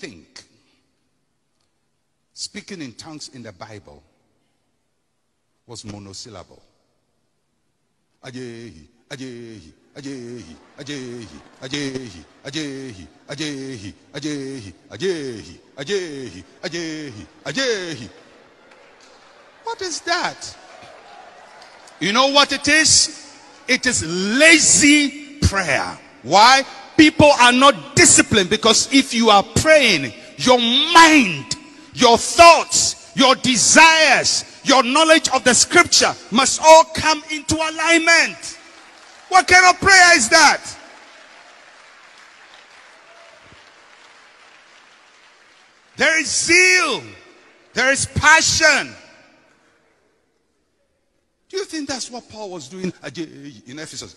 think speaking in tongues in the Bible was monosyllable? Ajehi, ajehi, ajehi, ajehi, ajehi, ajehi, ajehi, ajehi, ajehi, ajehi, ajehi, ajehi. What is that? You know what it is? It is lazy prayer. Why? People are not disciplined because if you are praying, your mind, your thoughts, your desires, your knowledge of the scripture must all come into alignment. What kind of prayer is that? There is zeal. There is passion. Do you think that's what Paul was doing in Ephesus?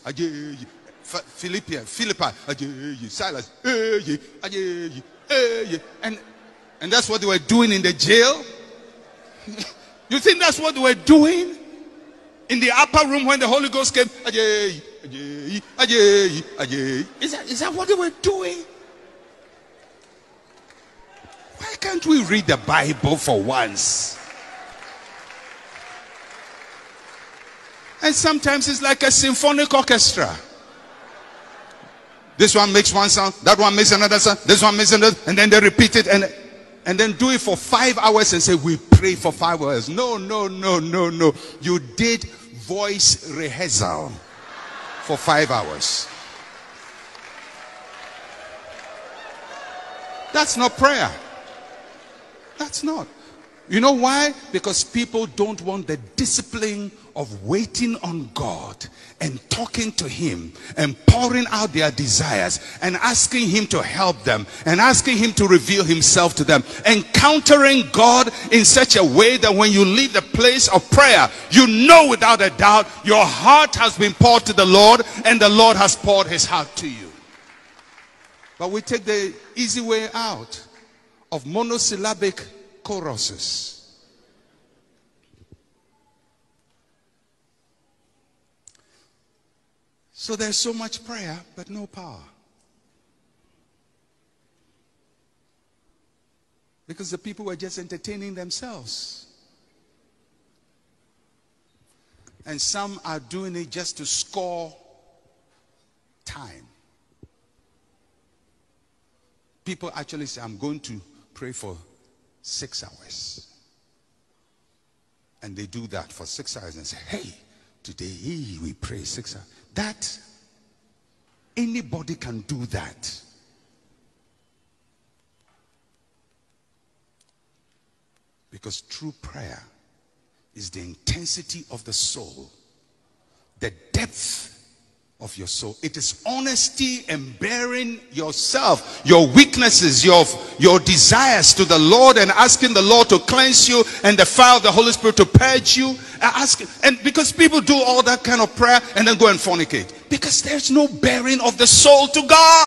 Philippians, Philippi, Silas, and, and that's what they were doing in the jail. you think that's what they were doing in the upper room when the Holy Ghost came? Is that, is that what they were doing? Why can't we read the Bible for once? And sometimes it's like a symphonic orchestra. This one makes one sound, that one makes another sound, this one makes another, and then they repeat it and and then do it for five hours and say we pray for five hours. No, no, no, no, no. You did voice rehearsal for five hours. That's not prayer. That's not. You know why? Because people don't want the discipline of waiting on God and talking to Him and pouring out their desires and asking Him to help them and asking Him to reveal Himself to them. Encountering God in such a way that when you leave the place of prayer, you know without a doubt your heart has been poured to the Lord and the Lord has poured His heart to you. But we take the easy way out of monosyllabic choruses. So there's so much prayer, but no power. Because the people were just entertaining themselves. And some are doing it just to score time. People actually say, I'm going to pray for six hours. And they do that for six hours and say, hey, today we pray six hours. That, anybody can do that. Because true prayer is the intensity of the soul, the depth of your soul. It is honesty and baring yourself, your weaknesses, your, your desires to the Lord and asking the Lord to cleanse you and of the Holy Spirit to purge you. Ask, and because people do all that kind of prayer and then go and fornicate. Because there's no baring of the soul to God.